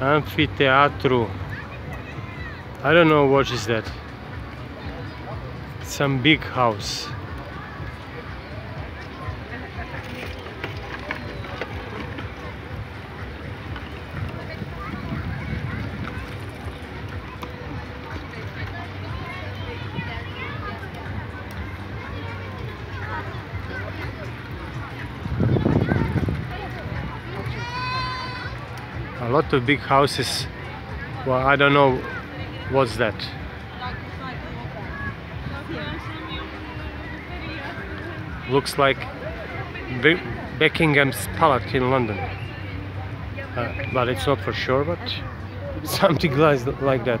Amfiteatru. I don't know what is that. Some big house. A lot of big houses. Well, I don't know what's that. Looks like Be- Buckingham's Palace in London. Uh, but it's not for sure, but something like like that.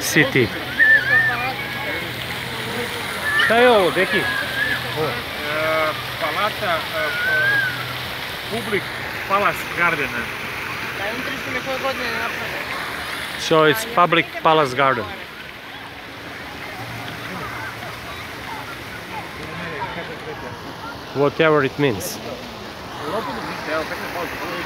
City. Šta je ovo, deki? Palata Public Palace Gardena. Da, imam tristine koje godine ne naprave. So it's public palace garden. Whatever it means. Evo, 15 balkona.